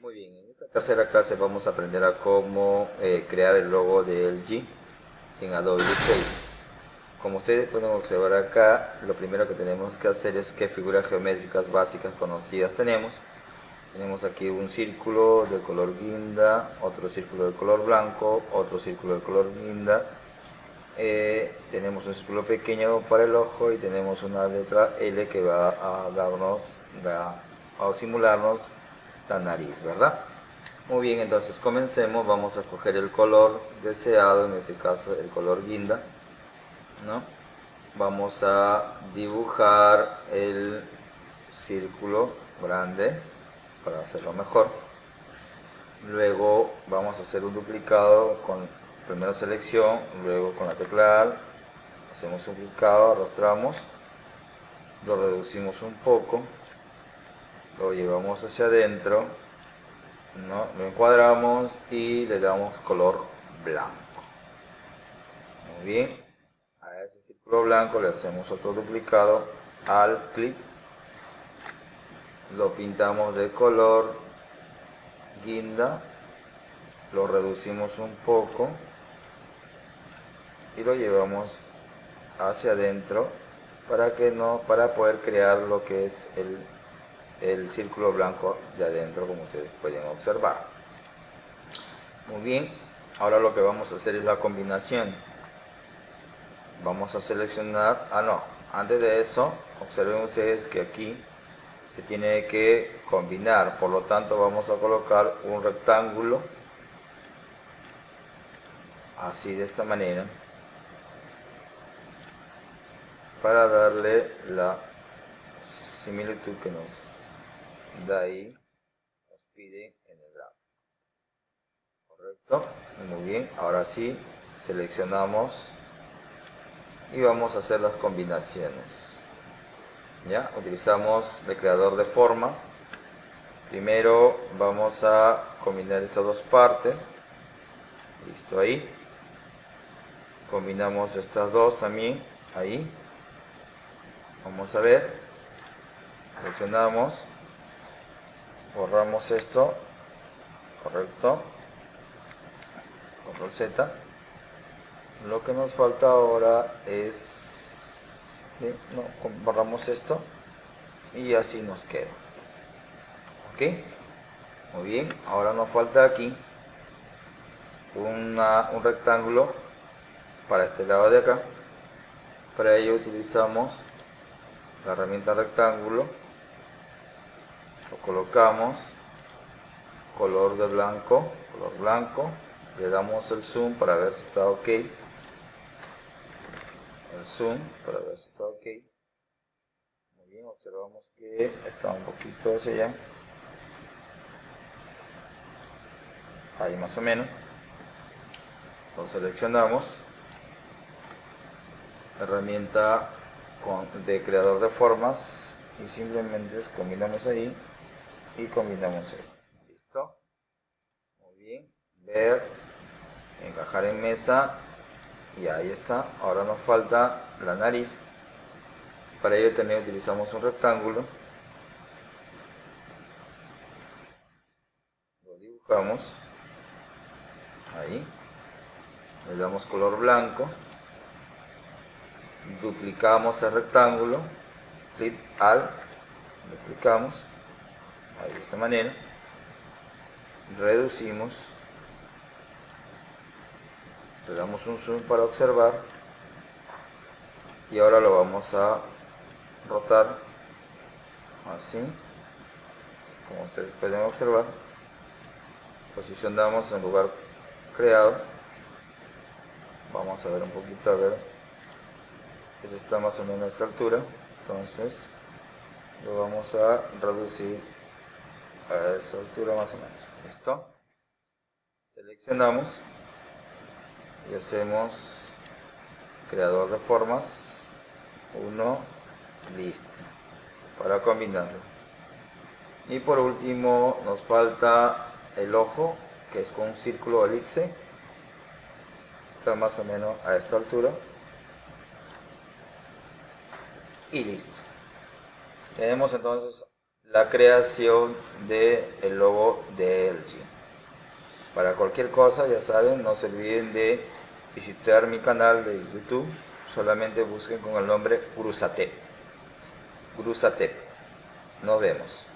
Muy bien, en esta tercera clase vamos a aprender a cómo eh, crear el logo de LG en Adobe Illustrator. Como ustedes pueden observar acá, lo primero que tenemos que hacer es qué figuras geométricas básicas conocidas tenemos. Tenemos aquí un círculo de color guinda, otro círculo de color blanco, otro círculo de color guinda. Eh, tenemos un círculo pequeño para el ojo y tenemos una letra L que va a darnos, va a simularnos la nariz, ¿verdad? Muy bien, entonces comencemos, vamos a coger el color deseado, en este caso el color guinda, ¿no? Vamos a dibujar el círculo grande para hacerlo mejor. Luego vamos a hacer un duplicado con primera selección, luego con la tecla hacemos un duplicado, arrastramos, lo reducimos un poco, lo llevamos hacia adentro, ¿no? lo encuadramos y le damos color blanco. Muy bien, a ese círculo blanco le hacemos otro duplicado al clic, lo pintamos de color guinda, lo reducimos un poco y lo llevamos hacia adentro para que no para poder crear lo que es el el círculo blanco de adentro como ustedes pueden observar. Muy bien ahora lo que vamos a hacer es la combinación. Vamos a seleccionar ah no antes de eso observen ustedes que aquí se tiene que combinar. Por lo tanto vamos a colocar un rectángulo así de esta manera para darle la similitud que nos de ahí nos pide en el gráfico correcto muy bien. Ahora sí seleccionamos y vamos a hacer las combinaciones. Ya utilizamos el creador de formas. Primero vamos a combinar estas dos partes. Listo ahí. Combinamos estas dos también ahí. Vamos a ver. Seleccionamos borramos esto correcto. Control Z. Lo que nos falta ahora es no, borramos esto y así nos queda. Ok muy bien. Ahora nos falta aquí una, un rectángulo para este lado de acá. Para ello utilizamos la herramienta rectángulo lo colocamos color de blanco color blanco. Le damos el zoom para ver si está ok. El zoom para ver si está ok. Muy bien observamos que está un poquito hacia allá. Ahí más o menos. Lo seleccionamos. Herramienta de creador de formas. Y simplemente combinamos ahí y combinamos ahí. ¿Listo? Muy bien. Ver, encajar en mesa y ahí está. Ahora nos falta la nariz. Para ello también utilizamos un rectángulo. Lo dibujamos. Ahí. Le damos color blanco. Duplicamos el rectángulo. Clic al. Duplicamos de esta manera reducimos le damos un zoom para observar y ahora lo vamos a rotar así como ustedes pueden observar posicionamos en lugar creado. Vamos a ver un poquito a ver eso está más o menos a esta altura entonces lo vamos a reducir a esa altura más o menos. ¿Listo? Seleccionamos y hacemos creador de formas. Uno, listo. Para combinarlo. Y por último nos falta el ojo, que es con un círculo elipse. Está más o menos a esta altura. Y listo. Tenemos entonces la creación del el logo de Elche. Para cualquier cosa, ya saben, no se olviden de visitar mi canal de YouTube. Solamente busquen con el nombre Cruzatep. Cruzatep. Nos vemos.